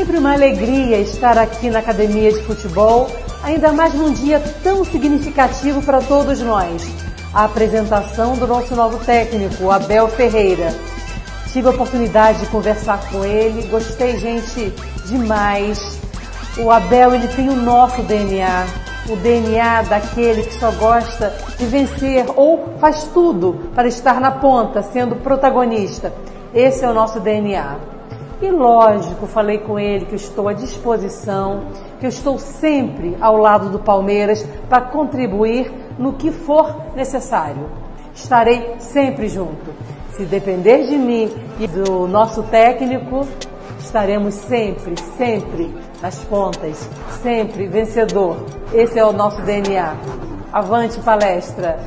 sempre uma alegria estar aqui na Academia de Futebol, ainda mais num dia tão significativo para todos nós. A apresentação do nosso novo técnico, Abel Ferreira. Tive a oportunidade de conversar com ele, gostei, gente, demais. O Abel, ele tem o nosso DNA, o DNA daquele que só gosta de vencer ou faz tudo para estar na ponta, sendo protagonista. Esse é o nosso DNA. E lógico, falei com ele que estou à disposição, que eu estou sempre ao lado do Palmeiras para contribuir no que for necessário. Estarei sempre junto. Se depender de mim e do nosso técnico, estaremos sempre, sempre nas pontas, sempre vencedor. Esse é o nosso DNA. Avante palestra!